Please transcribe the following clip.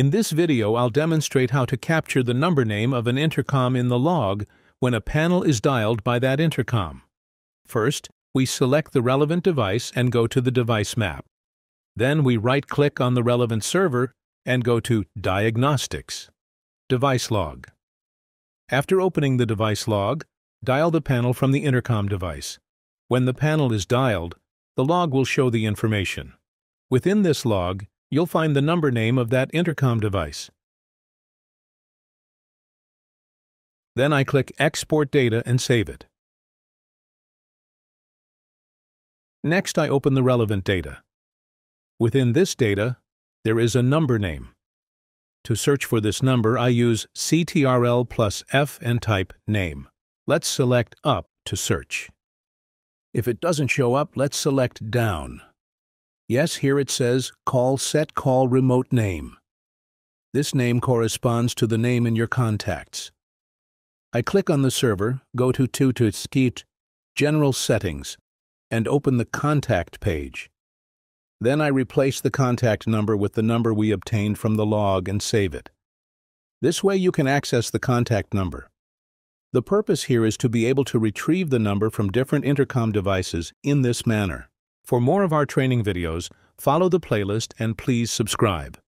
In this video, I'll demonstrate how to capture the number name of an intercom in the log when a panel is dialed by that intercom. First, we select the relevant device and go to the device map. Then we right-click on the relevant server and go to Diagnostics, Device Log. After opening the device log, dial the panel from the intercom device. When the panel is dialed, the log will show the information. Within this log, you'll find the number name of that intercom device. Then I click Export Data and save it. Next, I open the relevant data. Within this data, there is a number name. To search for this number, I use CTRL plus F and type name. Let's select up to search. If it doesn't show up, let's select down. Yes, here it says call set call remote name. This name corresponds to the name in your contacts. I click on the server, go to Tututskit, General Settings, and open the Contact page. Then I replace the contact number with the number we obtained from the log and save it. This way you can access the contact number. The purpose here is to be able to retrieve the number from different intercom devices in this manner. For more of our training videos, follow the playlist and please subscribe.